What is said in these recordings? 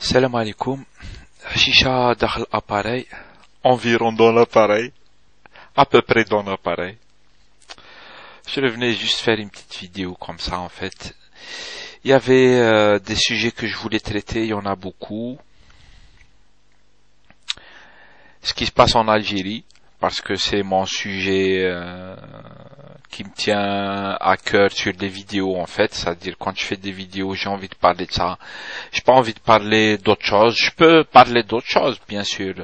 Salam alaikum. Chicha dans l'appareil. Environ dans l'appareil. À peu près dans l'appareil. Je venais juste faire une petite vidéo comme ça en fait. Il y avait euh, des sujets que je voulais traiter, il y en a beaucoup. Ce qui se passe en Algérie, parce que c'est mon sujet euh, qui me tient à cœur sur des vidéos en fait, c'est-à-dire quand je fais des vidéos, j'ai envie de parler de ça. J'ai pas envie de parler d'autre chose. Je peux parler d'autre chose, bien sûr.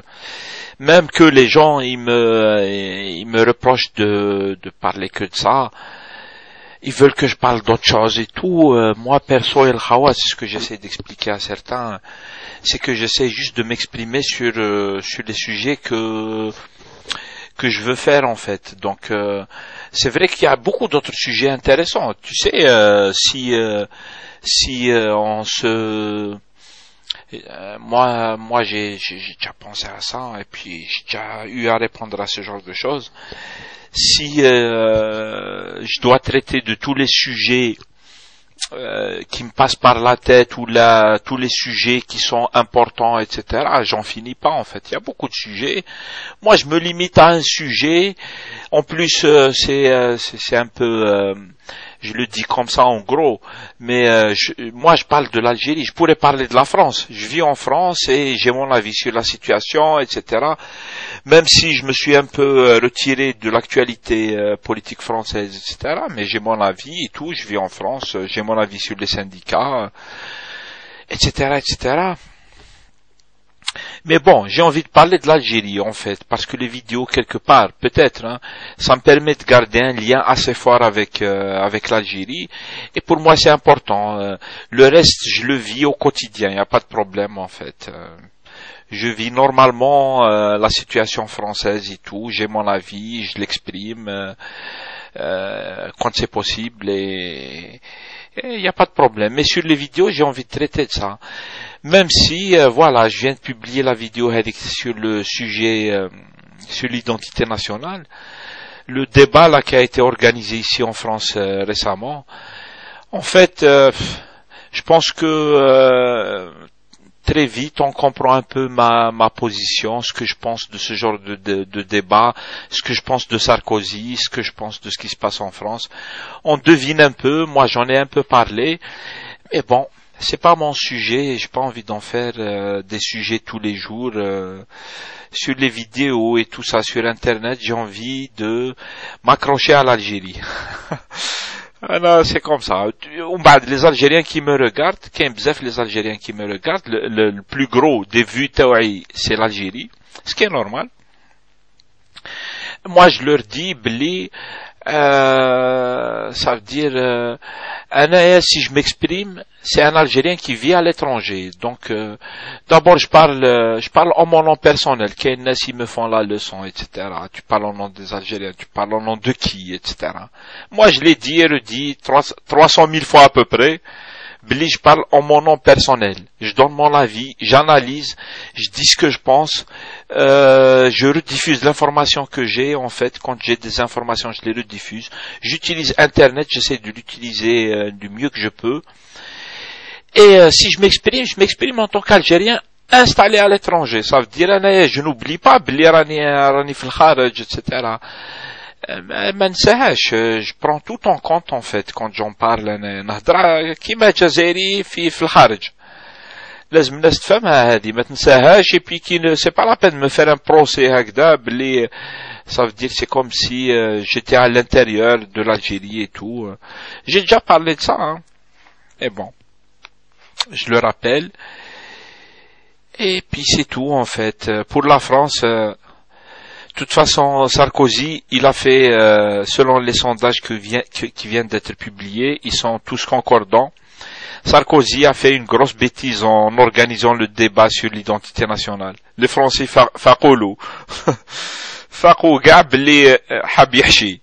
Même que les gens ils me ils me reprochent de de parler que de ça. Ils veulent que je parle d'autre chose et tout. Euh, moi perso et le c'est ce que j'essaie d'expliquer à certains, c'est que j'essaie juste de m'exprimer sur euh, sur des sujets que que je veux faire en fait. Donc euh, c'est vrai qu'il y a beaucoup d'autres sujets intéressants. Tu sais, euh, si euh, si on se moi, moi, j'ai, j'ai déjà pensé à ça et puis j'ai déjà eu à répondre à ce genre de choses. Si je dois traiter de tous les sujets euh, qui me passe par la tête ou là tous les sujets qui sont importants, etc. J'en finis pas en fait. Il y a beaucoup de sujets. Moi, je me limite à un sujet. En plus, euh, c'est euh, c'est un peu je le dis comme ça en gros, mais euh, moi je parle de l'Algérie, je pourrais parler de la France. Je vis en France et j'ai mon avis sur la situation, etc. Même si je me suis un peu euh, retiré de l'actualité euh, politique française, etc. Mais j'ai mon avis et tout, je vis en France, j'ai mon avis sur les syndicats, etc., etc. Mais bon, j'ai envie de parler de l'Algérie en fait, parce que les vidéos quelque part, peut-être, hein, ça me permet de garder un lien assez fort avec euh, avec l'Algérie. Et pour moi, c'est important. Euh, le reste, je le vis au quotidien. Il n'y a pas de problème en fait. Euh, je vis normalement la situation française et tout. J'ai mon avis, je l'exprime quand c'est possible et il n'y a pas de problème. Mais sur les vidéos, j'ai envie de traiter de ça. Même si, euh, voilà, je viens de publier la vidéo sur le sujet, euh, sur l'identité nationale, le débat là qui a été organisé ici en France euh, récemment, en fait, je pense que très vite on comprend un peu ma, position, ce que je pense de ce genre de, de, débat, ce que je pense de Sarkozy, ce que je pense de ce qui se passe en France. On devine un peu, moi j'en ai un peu parlé, mais bon, c'est pas mon sujet, j'ai pas envie d'en faire euh, des sujets tous les jours euh, sur les vidéos et tout ça sur internet, j'ai envie de m'accrocher à l'Algérie. Ah c'est comme ça. Les Algériens qui me regardent, les Algériens qui me regardent, le, plus gros des vues c'est l'Algérie, ce qui est normal. Moi, je leur dis, Bli, euh, ça veut dire, euh, si je m'exprime, c'est un Algérien qui vit à l'étranger. Donc, euh, d'abord, je parle, euh, je parle en mon nom personnel. Qu'est-ce me font la leçon, etc. Tu parles au nom des Algériens, tu parles au nom de qui, etc. Moi, je l'ai dit et redit 300 000 fois à peu près. Billy, je parle en mon nom personnel. Je donne mon avis, j'analyse, je dis ce que je pense, euh, je rediffuse l'information que j'ai. En fait, quand j'ai des informations, je les rediffuse. J'utilise Internet, j'essaie de l'utiliser euh, du mieux que je peux. Et euh, si je m'exprime, je m'exprime en tant qu'Algérien installé à l'étranger. Ça veut dire, je n'oublie pas, etc. ما نساهاش je prends tout en compte en fait quand j'en parle انا نهضر كيما جزائري في في الخارج لازم الناس تفهمها هذه ما تنساهاش et puis qui c'est pas la peine de me faire un procès هكذا بلي ça veut dire c'est comme si euh, j'étais à l'intérieur de l'Algérie et tout j'ai déjà parlé de ça hein. et bon je le rappelle et puis c'est tout en fait pour la France euh, de de toute façon, Sarkozy, il a fait, euh, selon les sondages qui viennent d'être publiés, ils sont tous concordants. Sarkozy a fait une grosse bêtise en organisant le débat sur l'identité nationale. Les euh, Français faqolo. Faqou gab les hab yahshi.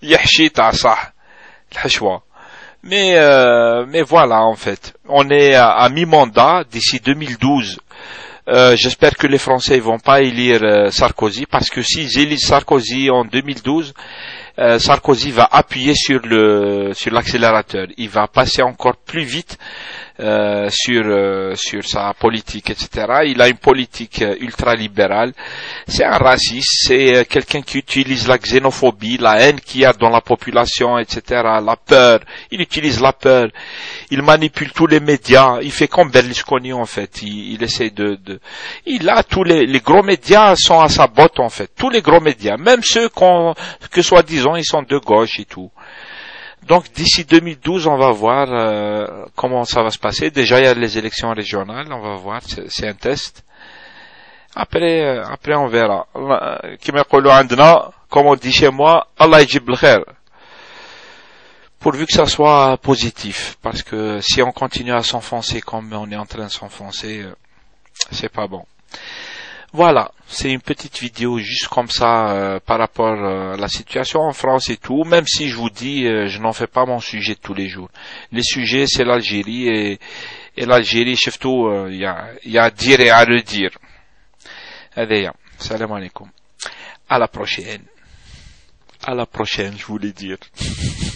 Yahshi ta sah. Mais, euh, mais voilà, en fait. On est à mi-mandat d'ici 2012 euh, j'espère que les Français vont pas élire euh, Sarkozy parce que s'ils élisent Sarkozy en 2012, euh, Sarkozy va appuyer sur le sur l'accélérateur. Il va passer encore plus vite euh, sur euh, sur sa politique, etc. Il a une politique euh, ultra-libérale. C'est un raciste, c'est quelqu'un qui utilise la xénophobie, la haine qu'il y a dans la population, etc. La peur. Il utilise la peur. Il manipule tous les médias. Il fait comme Berlusconi en fait. Il, il essaie de, de, Il a tous les, les gros médias sont à sa botte en fait. Tous les gros médias, même ceux qu'on que soi-disant ils sont de gauche et tout. Donc d'ici 2012, on va voir euh, comment ça va se passer. Déjà, il y a les élections régionales, on va voir, c'est un test. Après, euh, après on verra. Comme on dit chez moi, Allah. Pourvu que ça soit positif, parce que si on continue à s'enfoncer comme on est en train de s'enfoncer, euh, c'est pas bon. Voilà, c'est une petite vidéo juste comme ça euh, par rapport euh, à la situation en France et tout, même si je vous dis, euh, je n'en fais pas mon sujet tous les jours. Les sujets, c'est l'Algérie et, et l'Algérie, surtout, il y, a, y a à dire et à redire. Allez, salam alaikum. À la prochaine. À la prochaine, je voulais dire.